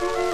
Bye.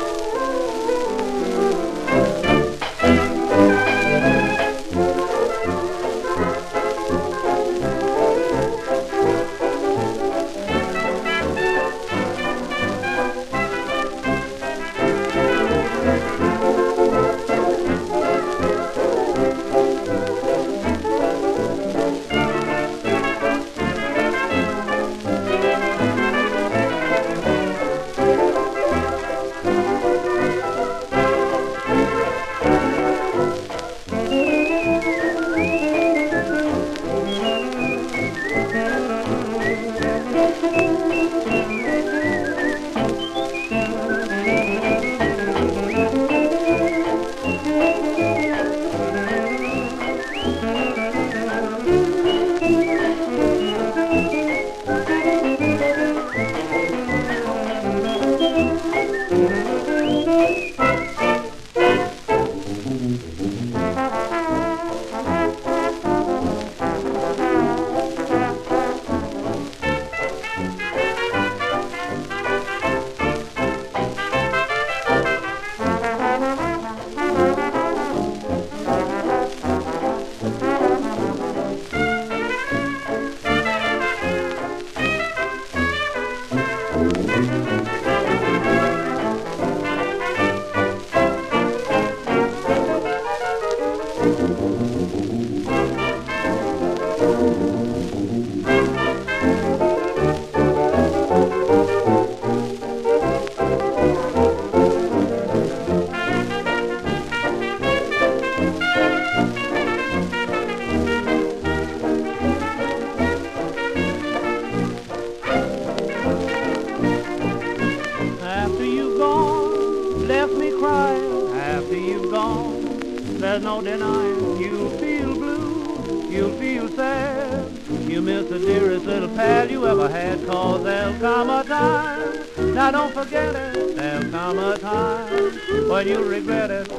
There's no denying you'll feel blue, you'll feel sad. You miss the dearest little pal you ever had, cause there'll come a time. Now don't forget it, there'll come a time when you'll regret it.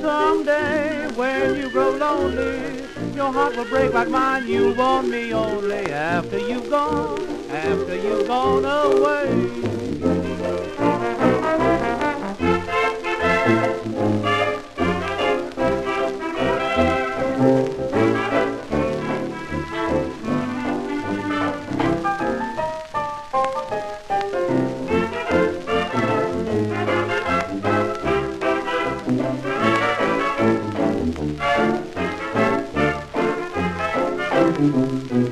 Someday when you grow lonely, your heart will break like mine. You want me only after you've gone, after you've gone away. Música